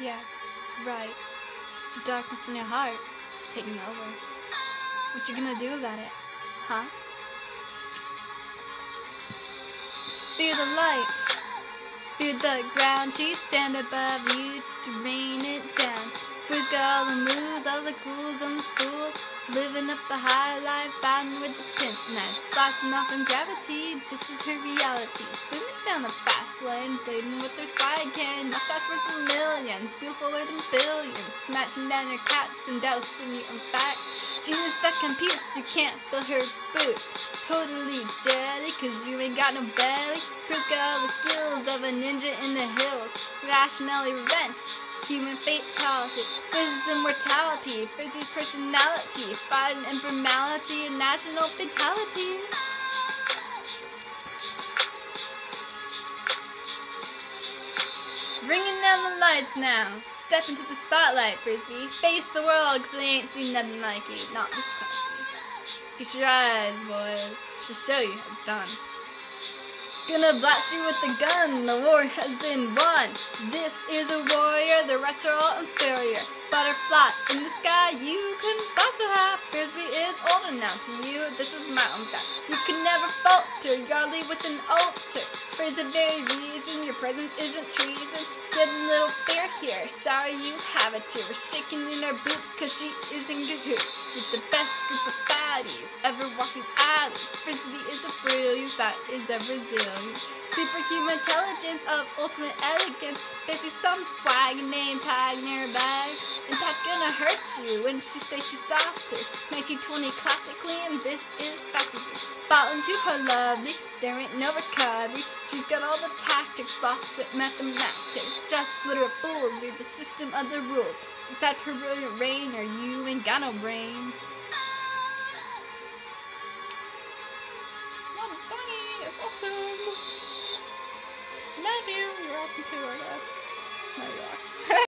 Yeah, right. It's the darkness in your heart taking over. What you gonna do about it, huh? Feel the light, feel the ground. She stand above you just to rain it down. Freeze got all the moves, all the cools on the schools? Living up the high life, fighting with the pimp knife. Blasting off in gravity, this is her reality. Swimming down the fast lane, bleeding with her swag can. Millions, beautiful than billions. Smashing down your cats and dousing you in facts. Genius that computes, you can't fill her boots. Totally deadly, cause you ain't got no belly. Got all the skills of a ninja in the hills. Rationality rents. Human fatality, physics immortality, physics personality, fighting informality, and national fatality. Ringing down the lights now. Step into the spotlight, Frisby. Face the world, cause they ain't seen nothing like you. Not this closely. Feast your eyes, boys. She'll show you how it's done. Gonna blast you with the gun, the war has been won. This is a warrior, the rest are all inferior. Butterfly in the sky, you couldn't fly so high. Frisby is older now to you, this is my own guy. You can never falter, yardly with an altar. For the very reason your presence isn't treason. You have a tear. Shaking in her boots, cause she is in good hoops. With the best group of fatties ever walking alleys. Frisby is a brilliance that is ever resilient. Superhuman intelligence of ultimate elegance. Basically some swag name tag in her bag. Gonna hurt you when she says she's softer. 1920 classically, and this is practically. Fall into her lovely, there ain't no recovery. She's got all the tactics, lost at mathematics. Just literal fools read the system of the rules. Except her brilliant reign, or you ain't got no brain. Bunny is awesome. Love you. You're awesome too, I guess.